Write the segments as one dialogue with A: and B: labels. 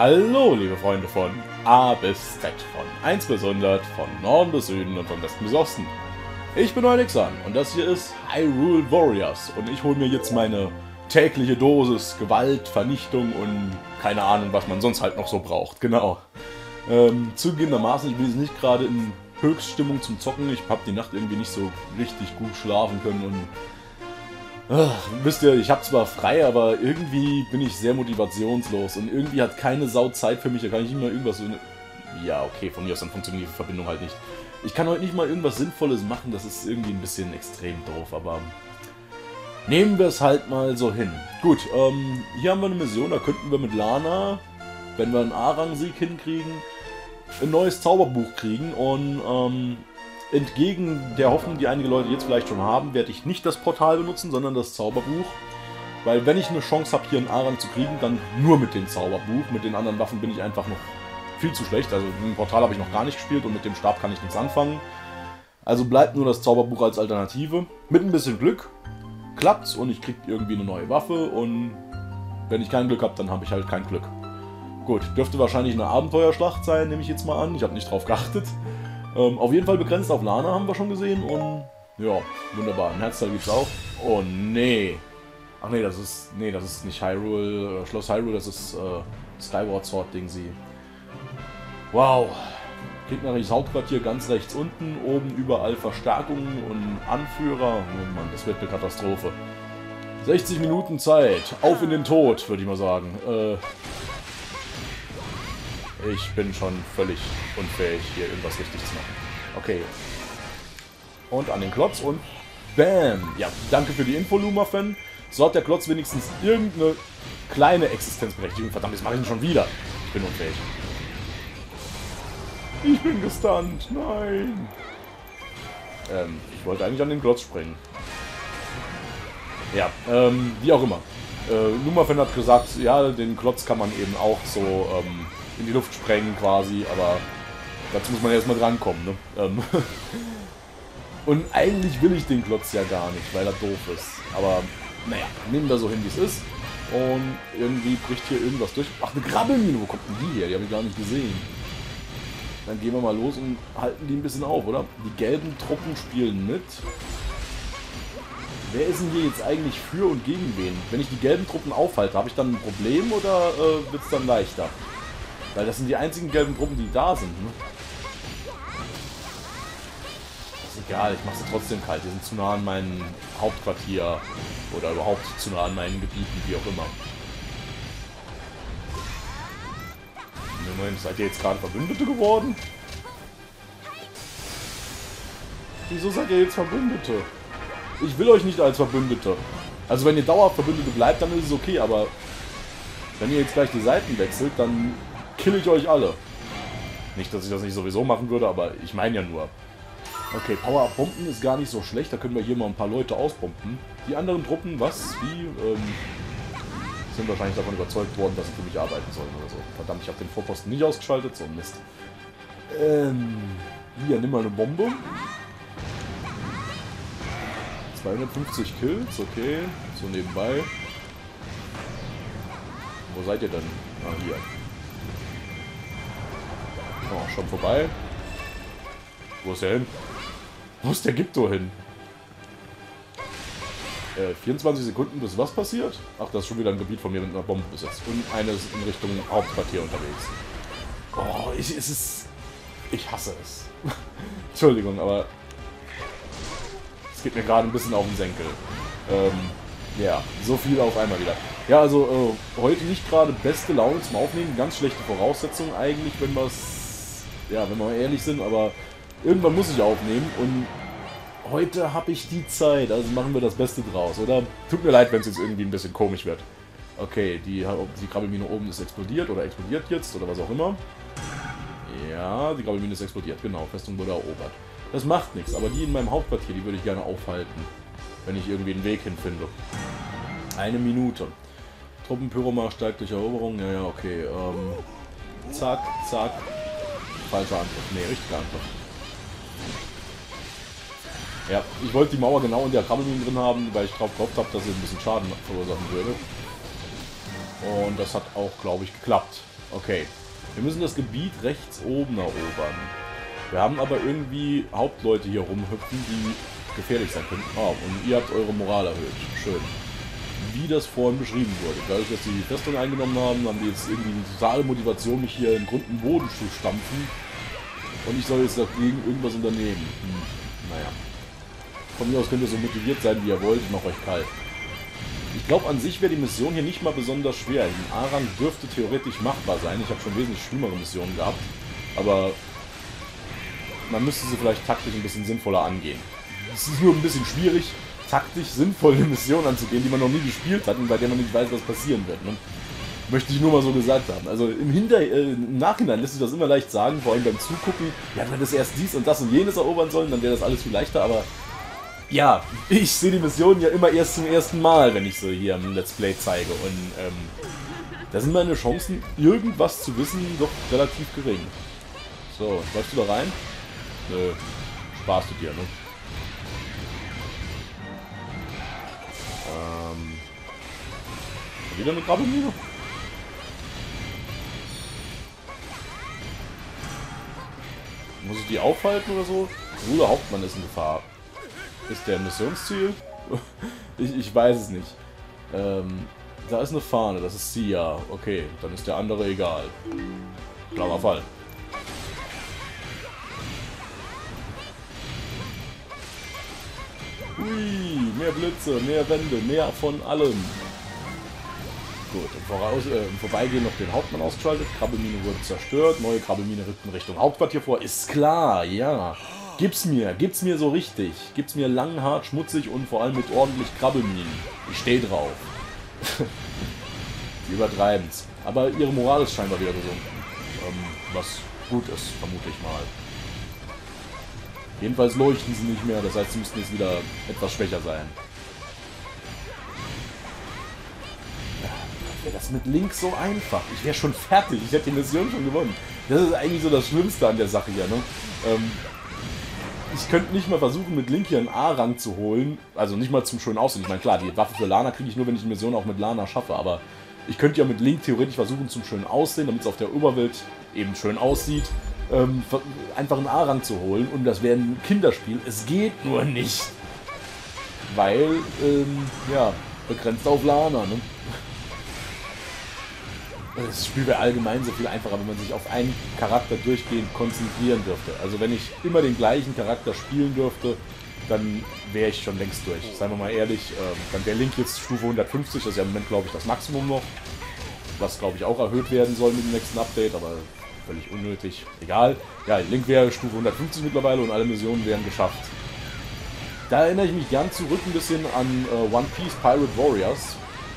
A: Hallo, liebe Freunde von A bis Z, von 1 bis 100, von Norden bis Süden und von Westen bis Osten. Ich bin Alexan und das hier ist Hyrule Warriors und ich hole mir jetzt meine tägliche Dosis Gewalt, Vernichtung und keine Ahnung, was man sonst halt noch so braucht. Genau. Ähm, zugegebenermaßen, ich bin jetzt nicht gerade in Höchststimmung zum Zocken. Ich habe die Nacht irgendwie nicht so richtig gut schlafen können und Ach, wisst ihr, ich habe zwar frei, aber irgendwie bin ich sehr motivationslos und irgendwie hat keine Sau Zeit für mich. Da kann ich nicht mal irgendwas. Ja, okay, von mir aus dann funktioniert die Verbindung halt nicht. Ich kann heute nicht mal irgendwas Sinnvolles machen, das ist irgendwie ein bisschen extrem doof, aber nehmen wir es halt mal so hin. Gut, ähm, hier haben wir eine Mission, da könnten wir mit Lana, wenn wir einen A-Rang-Sieg hinkriegen, ein neues Zauberbuch kriegen und ähm, entgegen der Hoffnung, die einige Leute jetzt vielleicht schon haben, werde ich nicht das Portal benutzen, sondern das Zauberbuch. Weil wenn ich eine Chance habe, hier einen Aran zu kriegen, dann nur mit dem Zauberbuch. Mit den anderen Waffen bin ich einfach noch viel zu schlecht. Also mit dem Portal habe ich noch gar nicht gespielt und mit dem Stab kann ich nichts anfangen. Also bleibt nur das Zauberbuch als Alternative. Mit ein bisschen Glück klappt's und ich kriege irgendwie eine neue Waffe und wenn ich kein Glück habe, dann habe ich halt kein Glück. Gut, dürfte wahrscheinlich eine Abenteuerschlacht sein, nehme ich jetzt mal an. Ich habe nicht drauf geachtet. Ähm, auf jeden Fall begrenzt auf Lana haben wir schon gesehen und ja, wunderbar. Ein Herzteil gibt's auch. Oh nee. Ach nee, das ist. Nee, das ist nicht Hyrule, äh, Schloss Hyrule, das ist äh, Skyward Sword Ding sie. Wow. Gegnerisches Hauptquartier ganz rechts unten, oben überall Verstärkungen und Anführer. Oh Mann, das wird eine Katastrophe. 60 Minuten Zeit. Auf in den Tod, würde ich mal sagen. Äh, ich bin schon völlig unfähig, hier irgendwas richtig zu machen. Okay. Und an den Klotz und BAM! Ja, danke für die Info, Luma-Fan. So hat der Klotz wenigstens irgendeine kleine Existenzberechtigung. Verdammt, jetzt mache ich ihn schon wieder. Ich bin unfähig. Ich bin gestunt. Nein. Ähm, ich wollte eigentlich an den Klotz springen. Ja, ähm, wie auch immer. Äh, Lumafan hat gesagt, ja, den Klotz kann man eben auch so ähm, in die Luft sprengen quasi, aber dazu muss man erstmal drankommen. Ne? Ähm Und eigentlich will ich den Klotz ja gar nicht, weil er doof ist. Aber naja, nehmen wir so hin, wie es ist. Und irgendwie bricht hier irgendwas durch. Ach, eine Grabbelmine, wo kommt denn die her? Die habe ich gar nicht gesehen. Dann gehen wir mal los und halten die ein bisschen auf, oder? Die gelben Truppen spielen mit. Wer ist denn hier jetzt eigentlich für und gegen wen? Wenn ich die gelben Truppen aufhalte, habe ich dann ein Problem oder äh, wird es dann leichter? Weil das sind die einzigen gelben Truppen, die da sind. Ne? Ist egal, ich mache sie trotzdem kalt. Die sind zu nah an meinem Hauptquartier oder überhaupt zu nah an meinen Gebieten, wie auch immer. Moment, seid ihr jetzt gerade Verbündete geworden? Wieso seid ihr jetzt Verbündete? Ich will euch nicht als Verbündete. Also wenn ihr dauerhaft Verbündete bleibt, dann ist es okay, aber wenn ihr jetzt gleich die Seiten wechselt, dann kill ich euch alle. Nicht, dass ich das nicht sowieso machen würde, aber ich meine ja nur. Okay, Power-Up-Pumpen ist gar nicht so schlecht. Da können wir hier mal ein paar Leute auspumpen. Die anderen Truppen, was, wie, ähm, sind wahrscheinlich davon überzeugt worden, dass sie für mich arbeiten sollen oder so. Verdammt, ich habe den Vorposten nicht ausgeschaltet. So, Mist. Ähm, hier, nimm mal eine Bombe. 250 Kills, okay. So nebenbei. Wo seid ihr denn? Ah, hier. Oh, schon vorbei. Wo ist der hin? Wo ist der Gipto hin? Äh, 24 Sekunden bis was passiert? Ach, das ist schon wieder ein Gebiet von mir mit einer Bombe besetzt. Und eines in Richtung Hauptquartier unterwegs. Oh, ich, es ist... Ich hasse es. Entschuldigung, aber... Es geht mir gerade ein bisschen auf den Senkel. Ähm, ja, so viel auf einmal wieder. Ja, also äh, heute nicht gerade beste Laune zum Aufnehmen. Ganz schlechte Voraussetzungen eigentlich, wenn wir es ja, wenn wir ehrlich sind, aber irgendwann muss ich aufnehmen und heute habe ich die Zeit, also machen wir das Beste draus, oder? Tut mir leid, wenn es jetzt irgendwie ein bisschen komisch wird. Okay, die, die Krabbelmine oben ist explodiert oder explodiert jetzt oder was auch immer. Ja, die Krabbelmine ist explodiert, genau, Festung wurde erobert. Das macht nichts, aber die in meinem Hauptquartier, die würde ich gerne aufhalten, wenn ich irgendwie einen Weg hinfinde. Eine Minute. Truppenpyromar steigt durch Eroberung, ja, ja, okay. Ähm, zack, zack, Falscher Angriff. Ne, richtiger Angriff. Ja, ich wollte die Mauer genau in der Krabbelmine drin haben, weil ich drauf gehofft habe, dass sie ein bisschen Schaden verursachen würde. Und das hat auch, glaube ich, geklappt. Okay. Wir müssen das Gebiet rechts oben erobern. Wir haben aber irgendwie Hauptleute hier rumhüpfen, die gefährlich sein könnten. Oh, und ihr habt eure Moral erhöht. Schön. Wie das vorhin beschrieben wurde. Dadurch, dass sie die Festung eingenommen haben, haben die jetzt irgendwie eine totale Motivation, mich hier in Grund und Boden zu stampfen. Und ich soll jetzt dagegen irgendwas unternehmen. Hm. Naja. Von mir aus könnt ihr so motiviert sein, wie ihr wollt. Ich mache euch kalt. Ich glaube, an sich wäre die Mission hier nicht mal besonders schwer. In Aran dürfte theoretisch machbar sein. Ich habe schon wesentlich schlimmere Missionen gehabt. Aber man müsste sie vielleicht taktisch ein bisschen sinnvoller angehen. Es ist nur ein bisschen schwierig, taktisch sinnvolle Missionen anzugehen, die man noch nie gespielt hat und bei der man nicht weiß, was passieren wird. Ne? Möchte ich nur mal so gesagt haben. Also im, Hinter äh, im Nachhinein lässt sich das immer leicht sagen, vor allem beim Zugucken. Ja, wenn das erst dies und das und jenes erobern sollen, dann wäre das alles viel leichter, aber ja, ich sehe die Missionen ja immer erst zum ersten Mal, wenn ich sie hier im Let's Play zeige. Und ähm, da sind meine Chancen, irgendwas zu wissen, doch relativ gering. So, läufst du da rein? Nö, sparst du dir, ne? Wieder eine Krabbelmine? Muss ich die aufhalten oder so? Bruder Hauptmann ist in Gefahr. Ist der Missionsziel? ich, ich weiß es nicht. Ähm, da ist eine Fahne, das ist Sia. Okay, dann ist der andere egal. Klarer Fall. Hui, mehr Blitze, mehr Wände, mehr von allem. Gut, im, Voraus, äh, im Vorbeigehen noch den Hauptmann ausgeschaltet. Krabbelmine wurde zerstört. Neue Krabbelmine rückt in Richtung Hauptquartier vor. Ist klar, ja. Gib's mir, gib's mir so richtig. Gib's mir lang, hart, schmutzig und vor allem mit ordentlich Krabbelminen. Ich stehe drauf. Sie übertreiben's. Aber ihre Moral ist scheinbar wieder gesunken. Ähm, was gut ist, vermute ich mal. Jedenfalls leuchten sie nicht mehr, das heißt, sie müssten jetzt wieder etwas schwächer sein. Wäre das mit Link so einfach? Ich wäre schon fertig, ich hätte die Mission schon gewonnen. Das ist eigentlich so das Schlimmste an der Sache hier, ne? Ähm, ich könnte nicht mal versuchen, mit Link hier einen A-Rang zu holen. Also nicht mal zum schönen Aussehen. Ich meine, klar, die Waffe für Lana kriege ich nur, wenn ich die Mission auch mit Lana schaffe. Aber ich könnte ja mit Link theoretisch versuchen, zum schönen Aussehen, damit es auf der Oberwelt eben schön aussieht, ähm, einfach einen A-Rang zu holen. Und das wäre ein Kinderspiel. Es geht nur nicht. Weil, ähm, ja, begrenzt auf Lana, ne? Das Spiel wäre allgemein so viel einfacher, wenn man sich auf einen Charakter durchgehend konzentrieren dürfte. Also wenn ich immer den gleichen Charakter spielen dürfte, dann wäre ich schon längst durch. Seien wir mal ehrlich, ähm, dann wäre Link jetzt Stufe 150, das ist ja im Moment glaube ich das Maximum noch. Was glaube ich auch erhöht werden soll mit dem nächsten Update, aber völlig unnötig. Egal. Ja, Link wäre Stufe 150 mittlerweile und alle Missionen wären geschafft. Da erinnere ich mich gern zurück ein bisschen an äh, One Piece Pirate Warriors.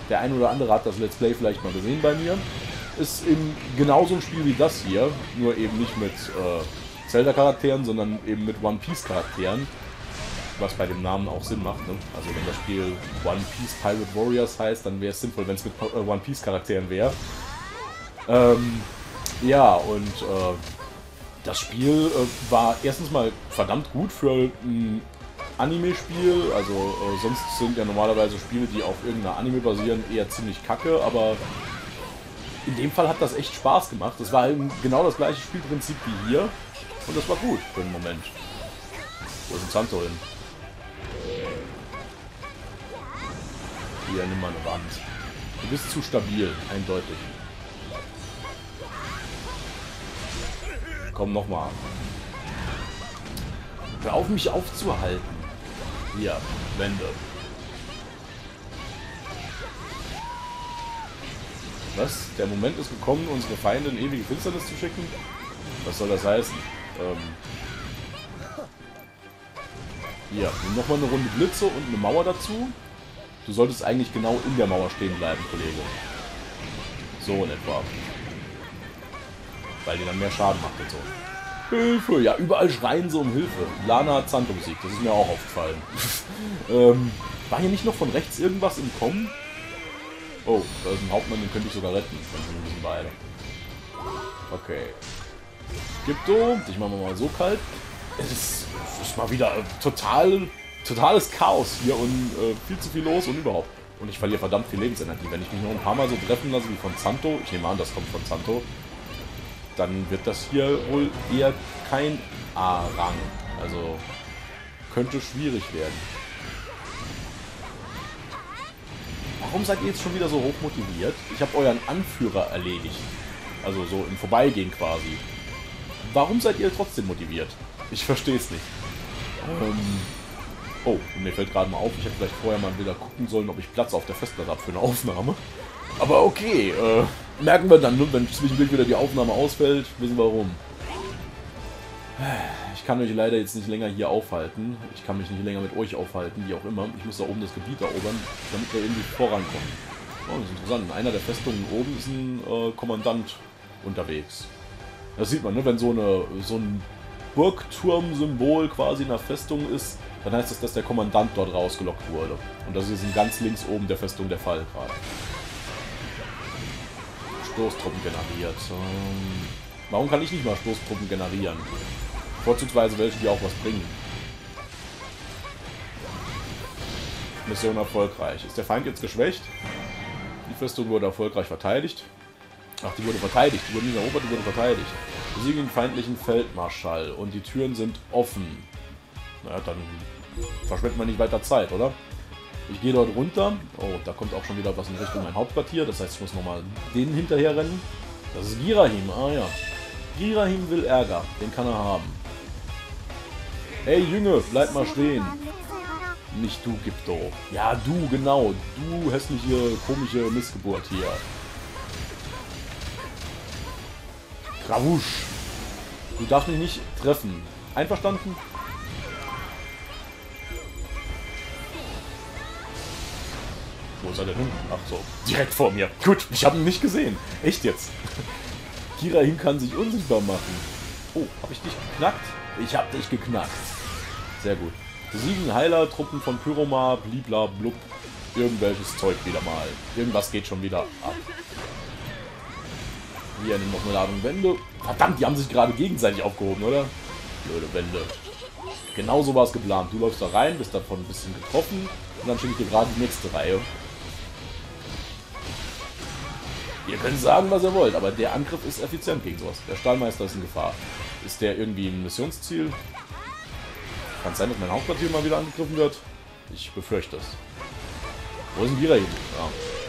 A: Der ein oder andere hat das Let's Play vielleicht mal gesehen bei mir ist eben genauso ein Spiel wie das hier, nur eben nicht mit äh, Zelda-Charakteren, sondern eben mit One Piece-Charakteren. Was bei dem Namen auch Sinn macht. Ne? Also wenn das Spiel One Piece Pirate Warriors heißt, dann wäre es sinnvoll, wenn es mit äh, One Piece-Charakteren wäre. Ähm, ja, und äh, das Spiel äh, war erstens mal verdammt gut für ein Anime-Spiel. Also äh, sonst sind ja normalerweise Spiele, die auf irgendeiner Anime basieren, eher ziemlich kacke, aber in dem Fall hat das echt Spaß gemacht. Das war genau das gleiche Spielprinzip wie hier. Und das war gut für den Moment. Wo ist ein Santo hin? Hier, nimm mal eine Wand. Du bist zu stabil, eindeutig. Komm nochmal. Hör auf, mich aufzuhalten. Hier, Wände. Was? Der Moment ist gekommen, unsere Feinde in ewige Finsternis zu schicken? Was soll das heißen? Ähm hier, nochmal eine Runde Blitze und eine Mauer dazu. Du solltest eigentlich genau in der Mauer stehen bleiben, Kollege. So in etwa. Weil die dann mehr Schaden macht und so. Hilfe! Ja, überall schreien sie um Hilfe. Lana hat Zanto besiegt, das ist mir auch aufgefallen. ähm, war hier nicht noch von rechts irgendwas im Kommen? Oh, da ist ein Hauptmann, den könnte ich sogar retten. Dann sind beide. Okay. Gipto, dich machen wir mal so kalt. Es ist, es ist mal wieder total, totales Chaos hier und äh, viel zu viel los und überhaupt. Und ich verliere verdammt viel Lebensenergie. Wenn ich mich noch ein paar Mal so treffen lasse wie von Santo, ich nehme an, das kommt von Santo, dann wird das hier wohl eher kein A-Rang. Also könnte schwierig werden. Warum seid ihr jetzt schon wieder so hoch motiviert? Ich habe euren Anführer erledigt. Also so im Vorbeigehen quasi. Warum seid ihr trotzdem motiviert? Ich verstehe es nicht. Ähm oh, mir fällt gerade mal auf, ich hätte vielleicht vorher mal wieder gucken sollen, ob ich Platz auf der Festplatte habe für eine Aufnahme. Aber okay, äh, merken wir dann, wenn zwischendurch wieder die Aufnahme ausfällt, wissen wir warum. Ich kann euch leider jetzt nicht länger hier aufhalten. Ich kann mich nicht länger mit euch aufhalten, wie auch immer. Ich muss da oben das Gebiet erobern, damit wir irgendwie vorankommen. Oh, das ist interessant. In einer der Festungen oben ist ein äh, Kommandant unterwegs. Das sieht man, ne? wenn so, eine, so ein Burgturm-Symbol quasi in der Festung ist, dann heißt das, dass der Kommandant dort rausgelockt wurde. Und das ist ganz links oben der Festung der Fall gerade. Stoßtruppen generiert. Ähm, warum kann ich nicht mal Stoßtruppen generieren? Vorzugsweise welche, die auch was bringen. Mission erfolgreich. Ist der Feind jetzt geschwächt? Die Festung wurde erfolgreich verteidigt. Ach, die wurde verteidigt. Die wurde nicht erobert, die wurde verteidigt. Besiegen den feindlichen Feldmarschall und die Türen sind offen. Na, dann verschwendet man nicht weiter Zeit, oder? Ich gehe dort runter. Oh, da kommt auch schon wieder was in Richtung mein Hauptquartier. Das heißt, ich muss nochmal den hinterher rennen. Das ist Girahim. Ah ja. Girahim will Ärger. Den kann er haben. Ey, Jünger, bleib mal stehen. Nicht du, Gipto. Ja, du, genau. Du hässliche, komische Missgeburt hier. Krawusch. Du darfst mich nicht treffen. Einverstanden? Wo ist er denn hin? Ach so, direkt vor mir. Gut, ich habe ihn nicht gesehen. Echt jetzt. Kirahim kann sich unsichtbar machen. Oh, habe ich dich geknackt? Ich habe dich geknackt. Sehr gut. Besiegen Heiler-Truppen von Pyromar, blibla, blub. Irgendwelches Zeug wieder mal. Irgendwas geht schon wieder ab. Hier noch eine Ladung Wände. Verdammt, die haben sich gerade gegenseitig aufgehoben, oder? Blöde Wände. Genauso war es geplant. Du läufst da rein, bist davon ein bisschen getroffen und dann schicke ich dir gerade die nächste Reihe. Ihr könnt sagen, was ihr wollt, aber der Angriff ist effizient gegen sowas. Der Stahlmeister ist in Gefahr. Ist der irgendwie ein Missionsziel? Kann sein, dass mein Hauptquartier mal wieder angegriffen wird? Ich befürchte es. Wo sind die hin? Ja,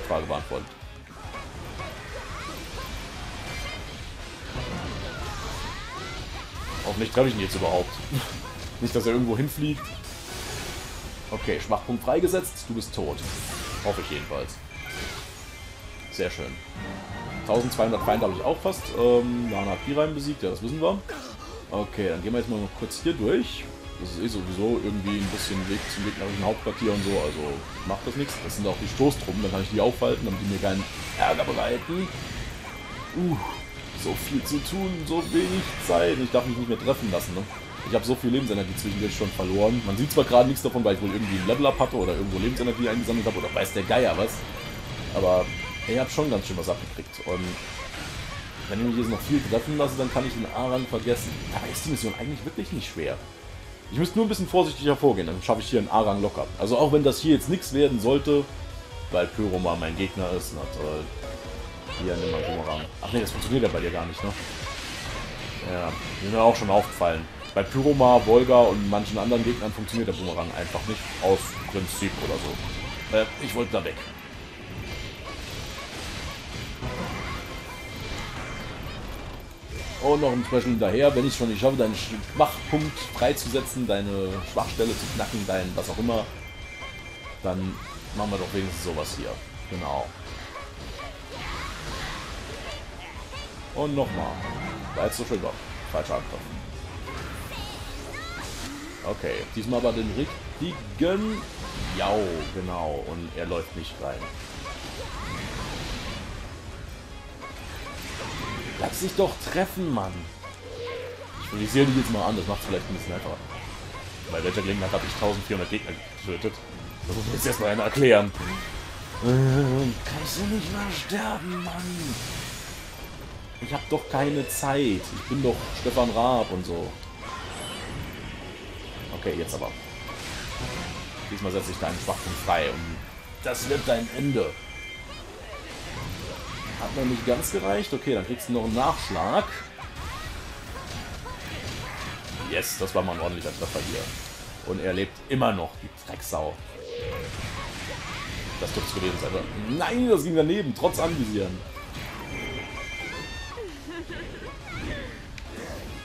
A: Frage beantwortet. Hoffentlich treffe ich ihn jetzt überhaupt. Nicht, dass er irgendwo hinfliegt. Okay, Schwachpunkt freigesetzt. Du bist tot. Hoffe ich jedenfalls. Sehr schön. 1200 Feinde habe ich auch fast. Ähm, Lana hat Pirein besiegt, ja, das wissen wir. Okay, dann gehen wir jetzt mal noch kurz hier durch. Das ist eh sowieso irgendwie ein bisschen Weg zum gegnerischen Hauptquartier und so, also macht das nichts. Das sind auch die Stoßtruppen, dann kann ich die aufhalten, damit die mir keinen Ärger bereiten. Uh, so viel zu tun, so wenig Zeit. Ich darf mich nicht mehr treffen lassen, ne? Ich habe so viel Lebensenergie zwischendurch schon verloren. Man sieht zwar gerade nichts davon, weil ich wohl irgendwie ein Level-Up hatte oder irgendwo Lebensenergie eingesammelt habe oder weiß der Geier was. Aber ich habe schon ganz schön was abgekriegt. Und wenn ich mich jetzt noch viel treffen lasse, dann kann ich den A-Rang vergessen. Aber ist die Mission eigentlich wirklich nicht schwer. Ich müsste nur ein bisschen vorsichtiger vorgehen, dann schaffe ich hier einen A-Rang locker. Also auch wenn das hier jetzt nichts werden sollte, weil Pyroma mein Gegner ist, na toll. Hier, nimm mal Boomerang. Ach nee, das funktioniert ja bei dir gar nicht, ne? Ja, mir auch schon aufgefallen. Bei Pyroma, Volga und manchen anderen Gegnern funktioniert der Boomerang einfach nicht. Aus Prinzip oder so. Äh, ich wollte da weg. Und noch ein Special hinterher, wenn ich schon nicht schaffe, deinen Schwachpunkt freizusetzen, deine Schwachstelle zu knacken, dein was auch immer, dann machen wir doch wenigstens sowas hier. Genau. Und nochmal. So schön doch. Falscher Angriff. Okay, diesmal aber den richtigen. Ja, genau. Und er läuft nicht rein. Lass dich doch treffen, Mann. Ich visiere die jetzt mal an, das macht vielleicht ein bisschen einfacher. Bei welcher Gelegenheit habe ich 1400 Gegner getötet? Das muss mir jetzt erstmal einer erklären. Ähm, kannst du nicht mal sterben, Mann? Ich habe doch keine Zeit. Ich bin doch Stefan Raab und so. Okay, jetzt aber. Diesmal setze ich deinen Schwachpunkt frei und das wird dein Ende. Hat noch nicht ganz gereicht. Okay, dann kriegst du noch einen Nachschlag. Yes, das war mal ein ordentlicher Treffer hier. Und er lebt immer noch, die Drecksau. Das dürfte es gewesen sein. Nein, das ging daneben, trotz Anvisieren.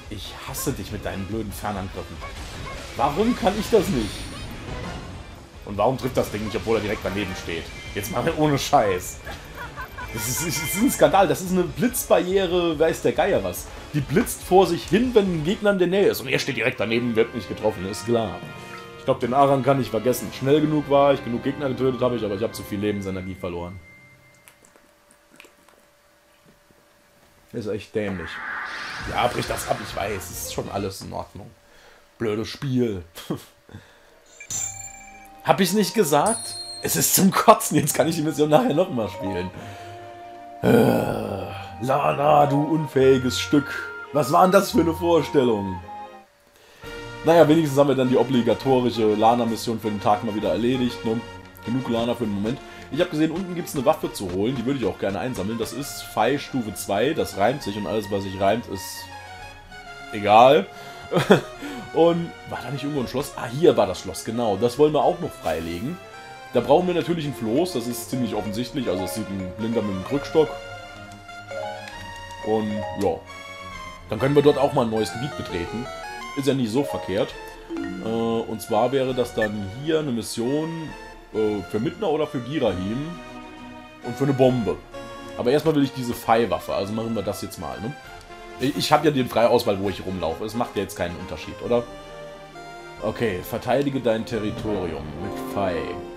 A: Ich hasse dich mit deinen blöden Fernangriffen. Warum kann ich das nicht? Und warum trifft das Ding nicht, obwohl er direkt daneben steht? Jetzt mal ohne Scheiß. Das ist, das ist, ein Skandal. Das ist eine Blitzbarriere, weiß der Geier was. Die blitzt vor sich hin, wenn ein Gegner in der Nähe ist. Und er steht direkt daneben, wird nicht getroffen, ist klar. Ich glaube, den Aran kann ich vergessen. Schnell genug war ich, genug Gegner getötet habe ich, aber ich habe zu viel Lebensenergie verloren. Ist echt dämlich. Ja, brich das ab, ich weiß. Es ist schon alles in Ordnung. Blödes Spiel. Hab ich nicht gesagt? Es ist zum Kotzen. Jetzt kann ich die Mission nachher nochmal spielen. Äh, Lana, du unfähiges Stück. Was war denn das für eine Vorstellung? Naja, wenigstens haben wir dann die obligatorische Lana-Mission für den Tag mal wieder erledigt. Ne? Genug Lana für den Moment. Ich habe gesehen, unten gibt es eine Waffe zu holen. Die würde ich auch gerne einsammeln. Das ist Pfeil Stufe 2. Das reimt sich und alles, was sich reimt, ist egal. und war da nicht irgendwo ein Schloss? Ah, hier war das Schloss, genau. Das wollen wir auch noch freilegen. Da brauchen wir natürlich ein Floß, das ist ziemlich offensichtlich. Also es sieht ein Blinder mit einem Krückstock. Und ja, dann können wir dort auch mal ein neues Gebiet betreten. Ist ja nicht so verkehrt. Äh, und zwar wäre das dann hier eine Mission äh, für Midna oder für Girahim. Und für eine Bombe. Aber erstmal will ich diese Pfeilwaffe, also machen wir das jetzt mal. Ne? Ich habe ja die freie Auswahl, wo ich rumlaufe. Es macht ja jetzt keinen Unterschied, oder? Okay, verteidige dein Territorium mit Pfeil.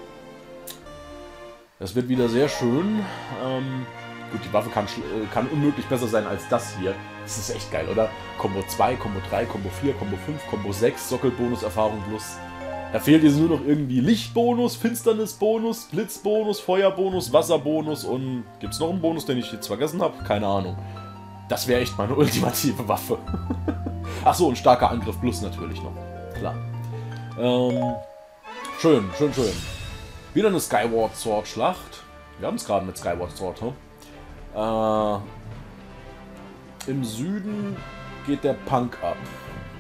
A: Das wird wieder sehr schön. Ähm, gut, die Waffe kann, äh, kann unmöglich besser sein als das hier. Das ist echt geil, oder? Combo 2, Combo 3, Combo 4, Combo 5, Combo 6, Sockelbonus, Erfahrung plus. Da fehlt jetzt nur noch irgendwie Lichtbonus, Finsternisbonus, Blitzbonus, Feuerbonus, Wasserbonus und... Gibt es noch einen Bonus, den ich jetzt vergessen habe? Keine Ahnung. Das wäre echt meine ultimative Waffe. Achso, und starker Angriff plus natürlich noch. Klar. Ähm, schön, schön, schön. Wieder eine Skyward Sword Schlacht. Wir haben es gerade mit Skyward Sword, hm? äh, Im Süden geht der Punk ab.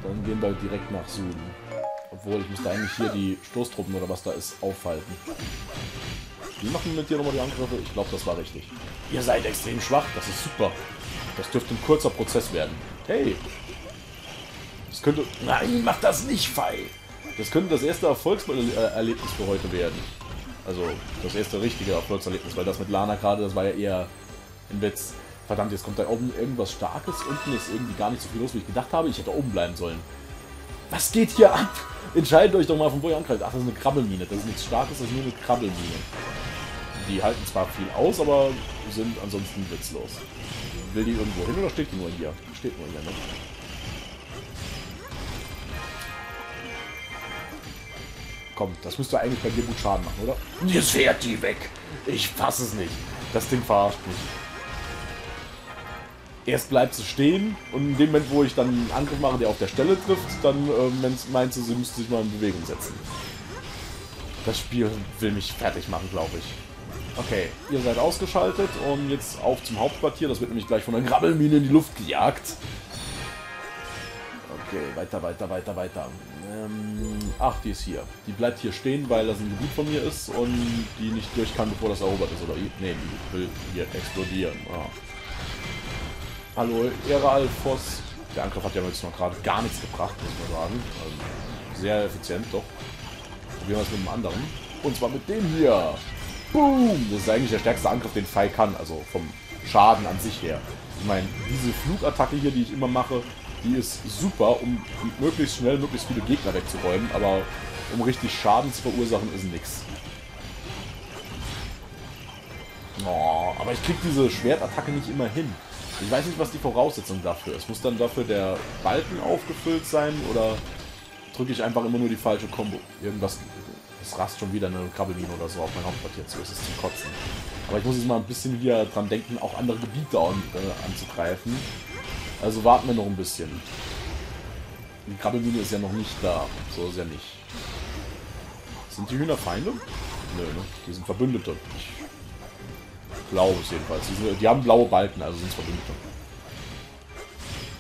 A: Dann gehen wir direkt nach Süden. Obwohl, ich müsste eigentlich hier die Stoßtruppen oder was da ist, aufhalten. Die machen mit dir nochmal die Angriffe. Ich glaube, das war richtig. Ihr seid extrem schwach. Das ist super. Das dürfte ein kurzer Prozess werden. Hey. Das könnte... Nein, mach das nicht, Fei. Das könnte das erste Erfolgserlebnis für heute werden. Also das erste richtige Erfolgserlebnis, weil das mit Lana gerade, das war ja eher ein Witz. Verdammt, jetzt kommt da oben irgendwas Starkes. Unten ist irgendwie gar nicht so viel los, wie ich gedacht habe. Ich hätte oben bleiben sollen. Was geht hier ab? Entscheidet euch doch mal, von wo ihr angreift. Ach, das ist eine Krabbelmine. Das ist nichts Starkes, das ist nur eine Krabbelmine. Die halten zwar viel aus, aber sind ansonsten witzlos. Will die irgendwo hin oder steht die nur hier? Steht nur hier, ne? Komm, das müsste eigentlich bei dir gut Schaden machen, oder? Jetzt fährt die weg. Ich fasse es nicht. Das Ding verarscht mich. Erst bleibt sie stehen und in dem Moment, wo ich dann einen Angriff mache, der auf der Stelle trifft, dann äh, meint sie, sie müsste sich mal in Bewegung setzen. Das Spiel will mich fertig machen, glaube ich. Okay, ihr seid ausgeschaltet und jetzt auf zum Hauptquartier. Das wird nämlich gleich von einer Grabbelmine in die Luft gejagt. Okay, weiter, weiter, weiter, weiter. Ähm, ach, die ist hier. Die bleibt hier stehen, weil das ein Gebiet von mir ist und die nicht durch kann, bevor das erobert ist. Oder, nee, die will hier explodieren. Ah. Hallo, Ära Alphos. Der Angriff hat ja jetzt noch gerade gar nichts gebracht, muss man sagen. Also, sehr effizient, doch. Probieren wir es mit dem anderen. Und zwar mit dem hier. Boom! Das ist eigentlich der stärkste Angriff, den Fei kann. Also vom Schaden an sich her. Ich meine, diese Flugattacke hier, die ich immer mache, die ist super, um möglichst schnell möglichst viele Gegner wegzuräumen, aber um richtig Schaden zu verursachen, ist nix. Oh, aber ich krieg diese Schwertattacke nicht immer hin. Ich weiß nicht, was die Voraussetzung dafür ist. Muss dann dafür der Balken aufgefüllt sein oder drücke ich einfach immer nur die falsche Combo? Irgendwas, es rast schon wieder eine Krabbelmine oder so auf mein Hauptquartier zu. Es ist zum Kotzen. Aber ich muss jetzt mal ein bisschen wieder dran denken, auch andere Gebiete an, äh, anzugreifen. Also warten wir noch ein bisschen. Die Krabbelmine ist ja noch nicht da. So ist ja nicht. Sind die Hühner Feinde? Nö, ne? Die sind Verbündete. Glaube ich jedenfalls. Die, sind, die haben blaue Balken, also sind es Verbündete.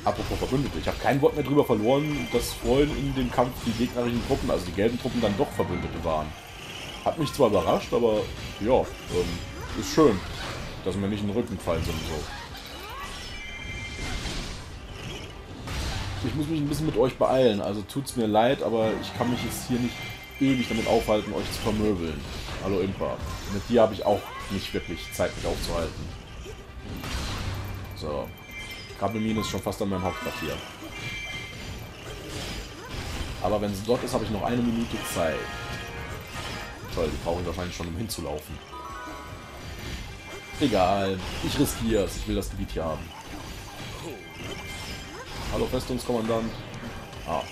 A: Apropos Verbündete, ich habe kein Wort mehr drüber verloren, dass vorhin in dem Kampf die gegnerischen Truppen, also die gelben Truppen, dann doch Verbündete waren. Hat mich zwar überrascht, aber ja, ähm, ist schön, dass mir nicht in den Rücken gefallen sind so. Ich muss mich ein bisschen mit euch beeilen, also tut's mir leid, aber ich kann mich jetzt hier nicht ewig damit aufhalten, euch zu vermöbeln. Hallo Impa. Mit dir habe ich auch nicht wirklich Zeit, mich aufzuhalten. So. Kabelmine ist schon fast an meinem Hauptquartier. Aber wenn sie dort ist, habe ich noch eine Minute Zeit. Toll, die brauche ich wahrscheinlich schon, um hinzulaufen. Egal, ich riskiere es. Ich will das Gebiet hier haben. Hallo Festungskommandant. Ah,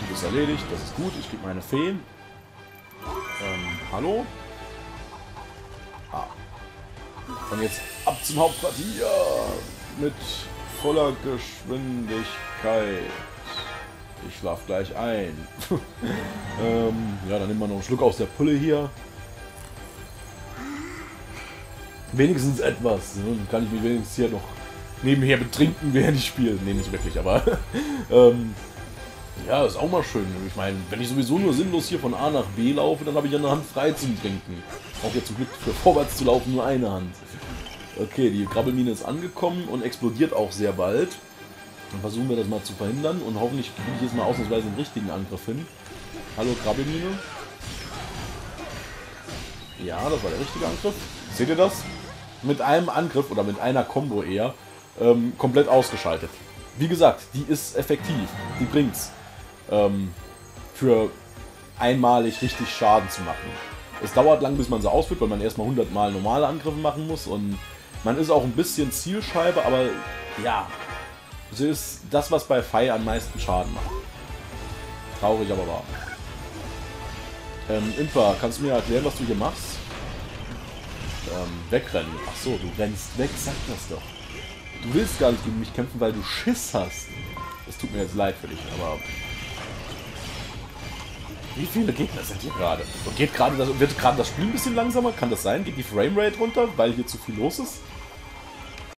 A: du bist erledigt, das ist gut. Ich gebe meine Fee. Ähm, hallo? Ah. Und jetzt ab zum Hauptquartier mit voller Geschwindigkeit. Ich schlaf gleich ein. ähm, ja, dann nehmen wir noch einen Schluck aus der Pulle hier. Wenigstens etwas. Dann kann ich mich wenigstens hier noch nebenher betrinken, während ich spiele. Nee, nicht wirklich, aber ähm, ja, ist auch mal schön. Ich meine, wenn ich sowieso nur sinnlos hier von A nach B laufe, dann habe ich eine Hand frei zum Trinken. Auch jetzt zum Glück für vorwärts zu laufen nur eine Hand. Okay, die Krabbelmine ist angekommen und explodiert auch sehr bald. Dann versuchen wir das mal zu verhindern und hoffentlich kriege ich jetzt mal ausnahmsweise einen richtigen Angriff hin. Hallo Krabbelmine. Ja, das war der richtige Angriff. Seht ihr das? Mit einem Angriff oder mit einer Combo eher ähm, komplett ausgeschaltet. Wie gesagt, die ist effektiv. Die bringt's. Ähm, für einmalig richtig Schaden zu machen. Es dauert lang, bis man sie ausführt, weil man erstmal 100 Mal normale Angriffe machen muss und man ist auch ein bisschen Zielscheibe, aber ja, sie ist das, was bei Fei am meisten Schaden macht. Traurig, aber wahr. Ähm, Impa, kannst du mir erklären, was du hier machst? Ähm, wegrennen. Ach so, du rennst weg, sag das doch. Du willst gar nicht gegen mich kämpfen, weil du Schiss hast. Es tut mir jetzt leid für dich, aber... Wie viele Gegner sind hier gerade? Und geht gerade das, wird gerade das Spiel ein bisschen langsamer? Kann das sein? Geht die Framerate runter, weil hier zu viel los ist?